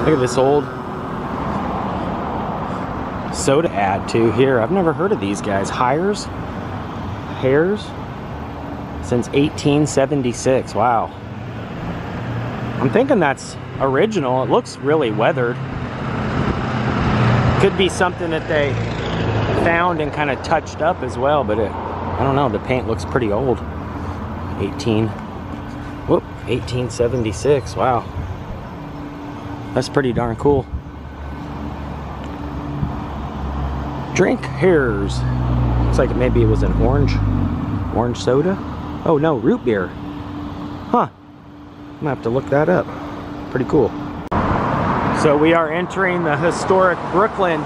Look at this old soda ad too here. I've never heard of these guys. Hires? Hairs? Since 1876. Wow. I'm thinking that's original. It looks really weathered. Could be something that they found and kind of touched up as well, but it, I don't know, the paint looks pretty old. 18, whoop, 1876, wow. That's pretty darn cool. Drink hairs. Looks like maybe it was an orange, orange soda. Oh no, root beer. Huh, I'm gonna have to look that up. Pretty cool. So we are entering the historic Brooklyn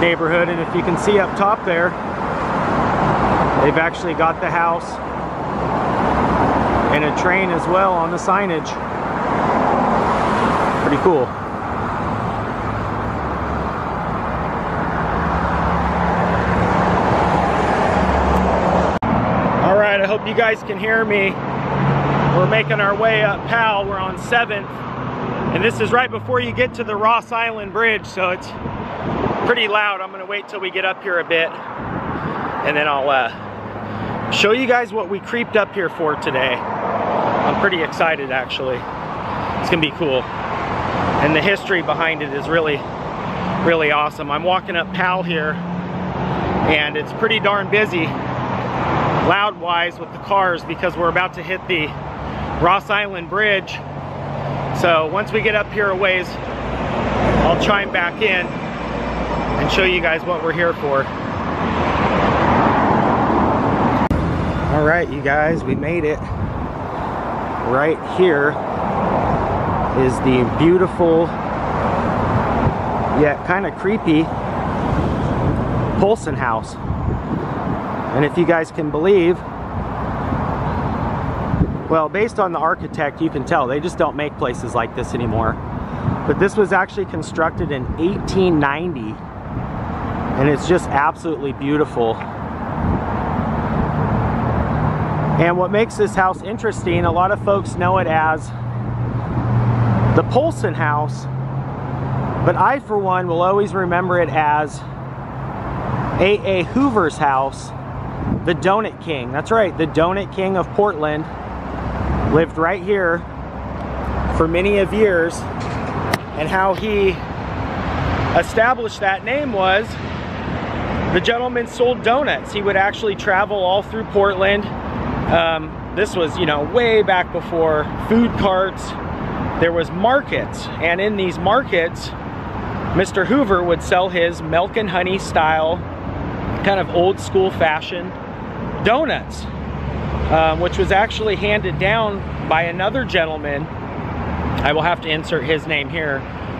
neighborhood and if you can see up top there, they've actually got the house and a train as well on the signage. Pretty cool. All right, I hope you guys can hear me. We're making our way up Powell. We're on 7th. And this is right before you get to the Ross Island Bridge, so it's pretty loud. I'm gonna wait till we get up here a bit and then I'll uh, show you guys what we creeped up here for today. I'm pretty excited actually. It's gonna be cool. And the history behind it is really, really awesome. I'm walking up Powell here and it's pretty darn busy loud wise with the cars because we're about to hit the Ross Island Bridge. So once we get up here a ways, I'll chime back in and show you guys what we're here for. All right, you guys, we made it. Right here is the beautiful, yet kind of creepy Poulsen House. And if you guys can believe, well, based on the architect, you can tell they just don't make places like this anymore. But this was actually constructed in 1890 and it's just absolutely beautiful. And what makes this house interesting, a lot of folks know it as the Poulsen House, but I, for one, will always remember it as A.A. Hoover's house, the Donut King. That's right, the Donut King of Portland lived right here for many of years, and how he established that name was the gentleman sold donuts. He would actually travel all through Portland. Um, this was, you know, way back before food carts. There was markets, and in these markets, Mr. Hoover would sell his milk and honey style, kind of old school fashion donuts, um, which was actually handed down by another gentleman. I will have to insert his name here,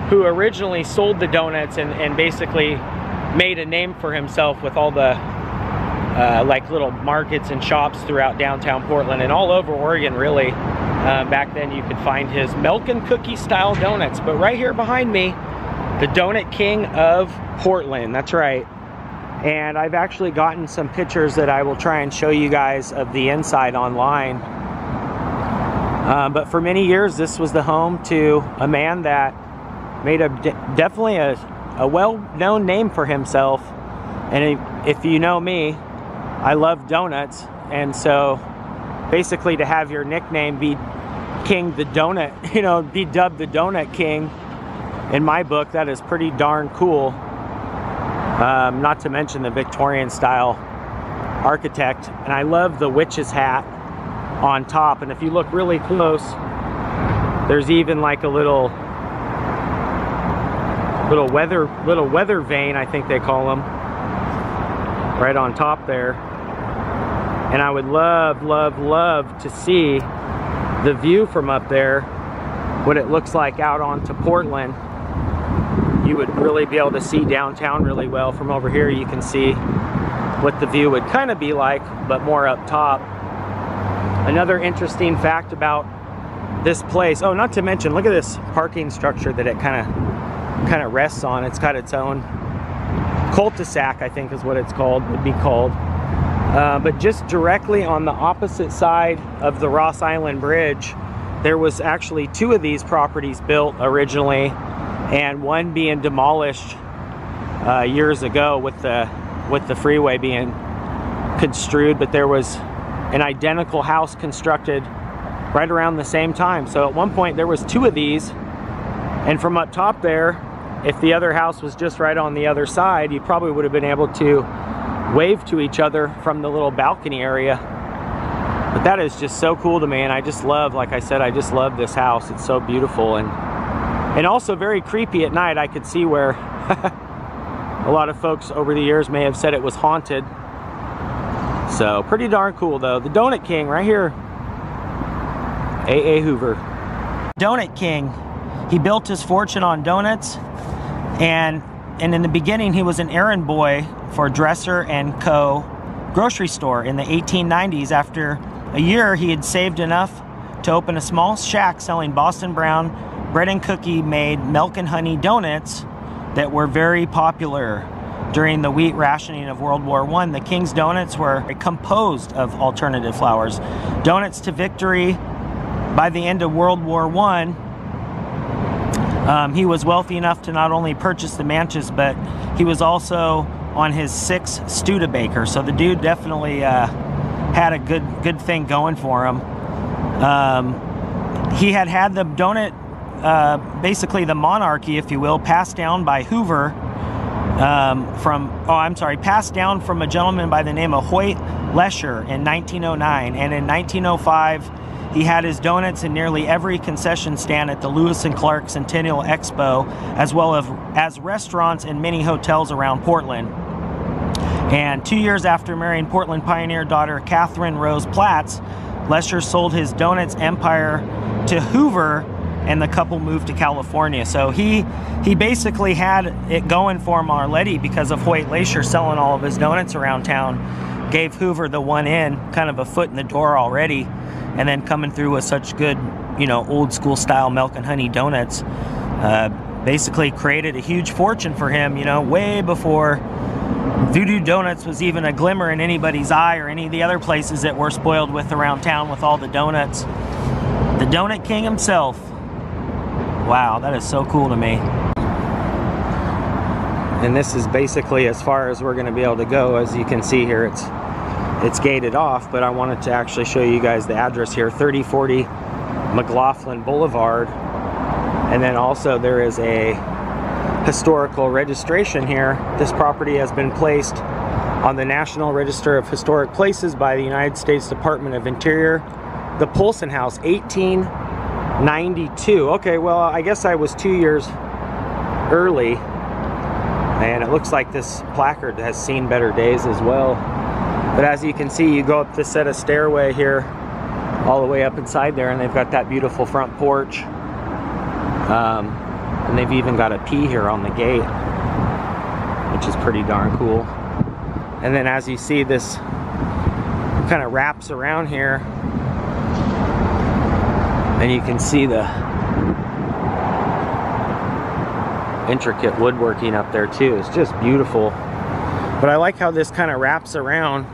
who originally sold the donuts and, and basically made a name for himself with all the uh, like little markets and shops throughout downtown Portland and all over Oregon really. Uh, back then you could find his milk and cookie style donuts. But right here behind me, the Donut King of Portland, that's right. And I've actually gotten some pictures that I will try and show you guys of the inside online. Uh, but for many years, this was the home to a man that made a definitely a a well-known name for himself. And if you know me, I love donuts. And so basically to have your nickname be King the Donut, you know, be dubbed the Donut King, in my book, that is pretty darn cool. Um, not to mention the Victorian style architect. And I love the witch's hat on top. And if you look really close, there's even like a little little weather little weather vane I think they call them right on top there and I would love love love to see the view from up there what it looks like out onto Portland you would really be able to see downtown really well from over here you can see what the view would kind of be like but more up top another interesting fact about this place oh not to mention look at this parking structure that it kind of kind of rests on. It's got its own cul-de-sac, I think is what it's called, would be called. Uh, but just directly on the opposite side of the Ross Island Bridge, there was actually two of these properties built originally and one being demolished uh, years ago with the with the freeway being construed, but there was an identical house constructed right around the same time. So at one point there was two of these and from up top there, if the other house was just right on the other side, you probably would have been able to wave to each other from the little balcony area. But that is just so cool to me and I just love, like I said, I just love this house. It's so beautiful and and also very creepy at night. I could see where a lot of folks over the years may have said it was haunted. So pretty darn cool though. The Donut King right here. A.A. Hoover. Donut King. He built his fortune on donuts and and in the beginning he was an errand boy for Dresser and Co. grocery store in the 1890s. After a year he had saved enough to open a small shack selling Boston Brown bread and cookie made milk and honey donuts that were very popular during the wheat rationing of World War I. The King's Donuts were composed of alternative flours. Donuts to victory by the end of World War I. Um, he was wealthy enough to not only purchase the mansions, but he was also on his sixth Studebaker. So the dude definitely uh, had a good good thing going for him. Um, he had had the donut, uh, basically the monarchy, if you will, passed down by Hoover um, from, oh, I'm sorry, passed down from a gentleman by the name of Hoyt Lesher in 1909. And in 1905, he had his donuts in nearly every concession stand at the Lewis and Clark Centennial Expo, as well as, as restaurants and many hotels around Portland. And two years after marrying Portland pioneer daughter Catherine Rose Platts, Lesher sold his donuts empire to Hoover and the couple moved to California. So he he basically had it going for him because of Hoyt Lesher selling all of his donuts around town. Gave Hoover the one in, kind of a foot in the door already, and then coming through with such good, you know, old school style milk and honey donuts. Uh, basically created a huge fortune for him, you know, way before Voodoo Donuts was even a glimmer in anybody's eye or any of the other places that we're spoiled with around town with all the donuts. The Donut King himself. Wow, that is so cool to me. And this is basically as far as we're going to be able to go. As you can see here, it's it's gated off, but I wanted to actually show you guys the address here, 3040 McLoughlin Boulevard. And then also there is a historical registration here. This property has been placed on the National Register of Historic Places by the United States Department of Interior. The Poulsen House, 1892. Okay, well, I guess I was two years early. And it looks like this placard has seen better days as well. But as you can see, you go up this set of stairway here, all the way up inside there, and they've got that beautiful front porch. Um, and they've even got a P here on the gate, which is pretty darn cool. And then as you see, this kind of wraps around here. And you can see the intricate woodworking up there too. It's just beautiful. But I like how this kind of wraps around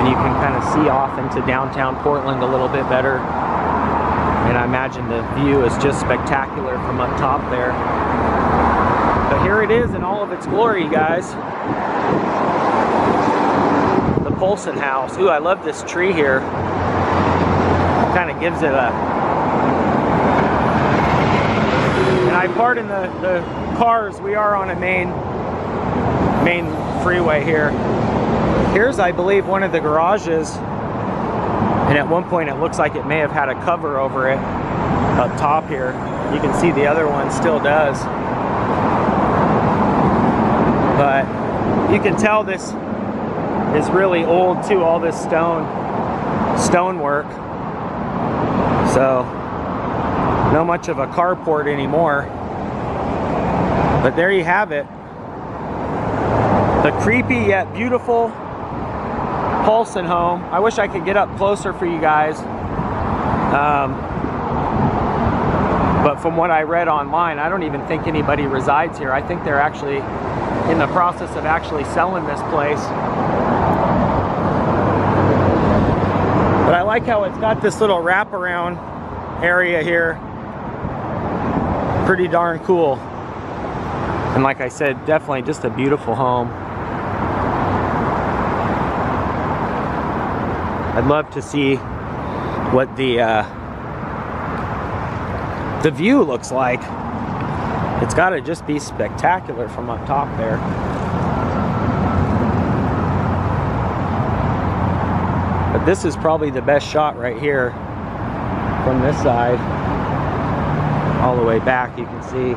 and you can kind of see off into downtown Portland a little bit better. And I imagine the view is just spectacular from up top there. But here it is in all of its glory, guys. The Poulsen House. Ooh, I love this tree here. Kind of gives it a... And I pardon the, the cars. We are on a main, main freeway here. Here's, I believe, one of the garages. And at one point it looks like it may have had a cover over it up top here. You can see the other one still does. But you can tell this is really old too, all this stone, stonework. So, no much of a carport anymore. But there you have it. The creepy yet beautiful Poulsen home. I wish I could get up closer for you guys. Um, but from what I read online, I don't even think anybody resides here. I think they're actually in the process of actually selling this place. But I like how it's got this little wraparound area here. pretty darn cool. And like I said, definitely just a beautiful home. I'd love to see what the uh, the view looks like. It's got to just be spectacular from up top there. But this is probably the best shot right here from this side all the way back you can see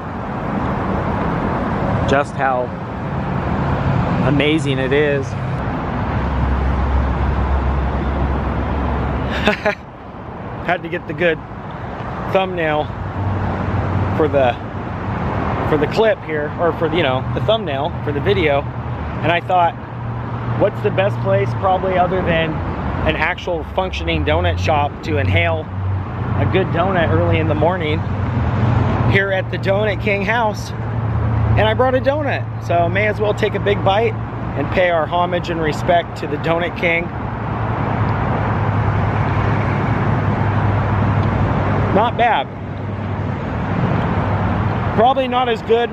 just how amazing it is had to get the good thumbnail for the for the clip here or for you know the thumbnail for the video. And I thought what's the best place probably other than an actual functioning donut shop to inhale a good donut early in the morning? Here at the Donut King house. And I brought a donut. So may as well take a big bite and pay our homage and respect to the Donut King not bad. Probably not as good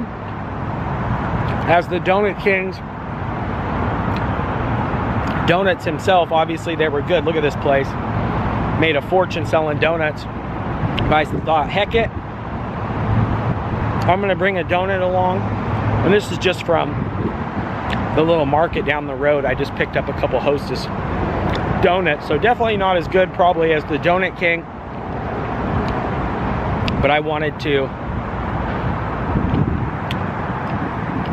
as the Donut King's. Donuts himself obviously they were good. Look at this place. Made a fortune selling donuts. I thought heck it. I'm gonna bring a donut along. And this is just from the little market down the road. I just picked up a couple hostess donuts. So definitely not as good probably as the Donut King but I wanted to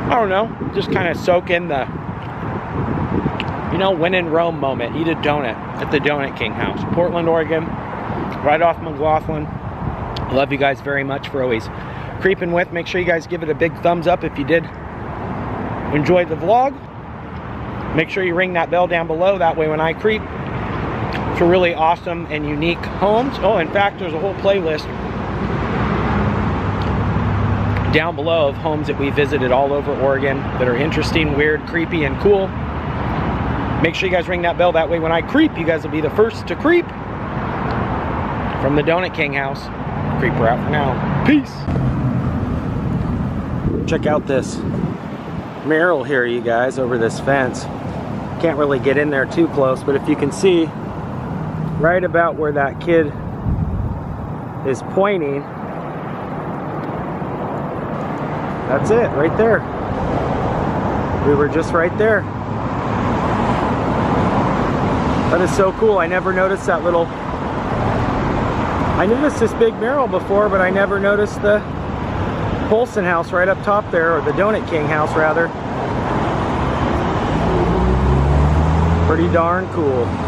I don't know just kind of soak in the you know when in Rome moment eat a donut at the Donut King house. Portland Oregon right off McLoughlin. Love you guys very much for always creeping with. Make sure you guys give it a big thumbs up if you did enjoy the vlog. Make sure you ring that bell down below. That way when I creep for really awesome and unique homes. Oh in fact there's a whole playlist down below of homes that we visited all over Oregon that are interesting, weird, creepy, and cool. Make sure you guys ring that bell. That way when I creep, you guys will be the first to creep. From the Donut King house. Creeper out for now. Peace. Check out this mural here, you guys, over this fence. Can't really get in there too close, but if you can see right about where that kid is pointing, that's it, right there. We were just right there. That is so cool. I never noticed that little... I noticed this big mural before, but I never noticed the Poulsen house right up top there, or the Donut King house, rather. Pretty darn cool.